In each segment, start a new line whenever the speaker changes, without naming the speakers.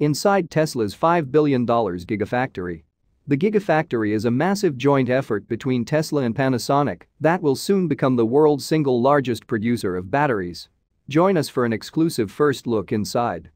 inside Tesla's $5 billion Gigafactory. The Gigafactory is a massive joint effort between Tesla and Panasonic that will soon become the world's single largest producer of batteries. Join us for an exclusive first look inside.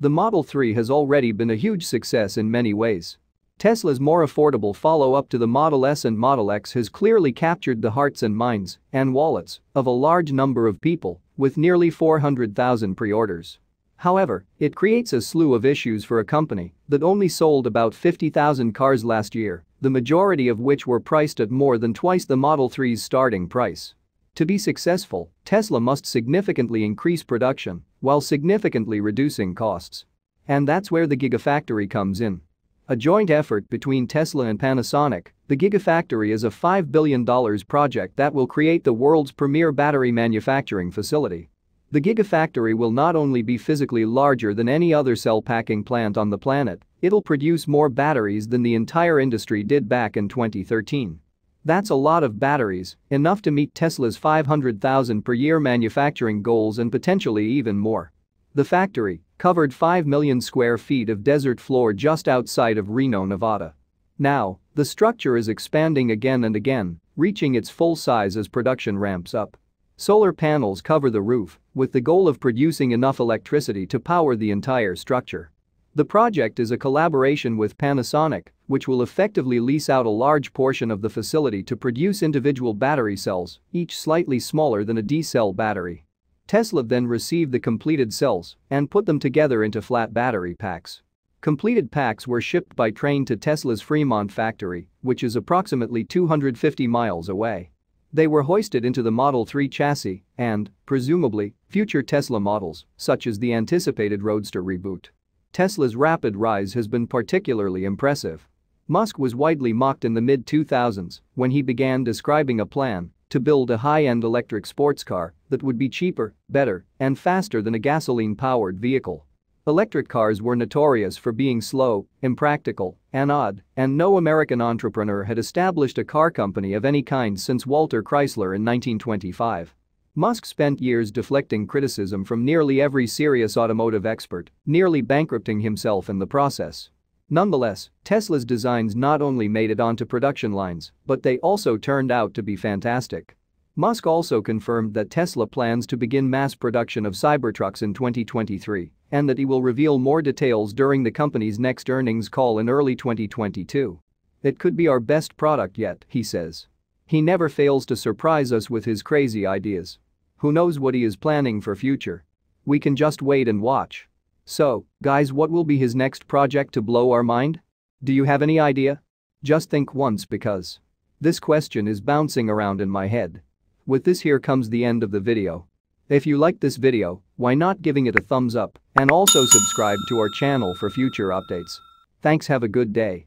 The Model 3 has already been a huge success in many ways. Tesla's more affordable follow-up to the Model S and Model X has clearly captured the hearts and minds and wallets of a large number of people with nearly 400,000 pre-orders. However, it creates a slew of issues for a company that only sold about 50,000 cars last year, the majority of which were priced at more than twice the Model 3's starting price. To be successful, Tesla must significantly increase production while significantly reducing costs. And that's where the Gigafactory comes in. A joint effort between Tesla and Panasonic, the Gigafactory is a $5 billion project that will create the world's premier battery manufacturing facility. The Gigafactory will not only be physically larger than any other cell packing plant on the planet, it'll produce more batteries than the entire industry did back in 2013. That's a lot of batteries, enough to meet Tesla's 500,000 per year manufacturing goals and potentially even more. The factory covered 5 million square feet of desert floor just outside of Reno, Nevada. Now, the structure is expanding again and again, reaching its full size as production ramps up. Solar panels cover the roof, with the goal of producing enough electricity to power the entire structure. The project is a collaboration with Panasonic, which will effectively lease out a large portion of the facility to produce individual battery cells, each slightly smaller than a D-cell battery. Tesla then received the completed cells and put them together into flat battery packs. Completed packs were shipped by train to Tesla's Fremont factory, which is approximately 250 miles away. They were hoisted into the Model 3 chassis and, presumably, future Tesla models, such as the anticipated Roadster reboot. Tesla's rapid rise has been particularly impressive. Musk was widely mocked in the mid-2000s when he began describing a plan to build a high-end electric sports car that would be cheaper, better, and faster than a gasoline-powered vehicle. Electric cars were notorious for being slow, impractical, and odd, and no American entrepreneur had established a car company of any kind since Walter Chrysler in 1925. Musk spent years deflecting criticism from nearly every serious automotive expert, nearly bankrupting himself in the process. Nonetheless, Tesla's designs not only made it onto production lines, but they also turned out to be fantastic. Musk also confirmed that Tesla plans to begin mass production of Cybertrucks in 2023 and that he will reveal more details during the company's next earnings call in early 2022. It could be our best product yet, he says. He never fails to surprise us with his crazy ideas. Who knows what he is planning for future? We can just wait and watch. So, guys what will be his next project to blow our mind? Do you have any idea? Just think once because. This question is bouncing around in my head. With this here comes the end of the video. If you liked this video, why not giving it a thumbs up and also subscribe to our channel for future updates. Thanks have a good day.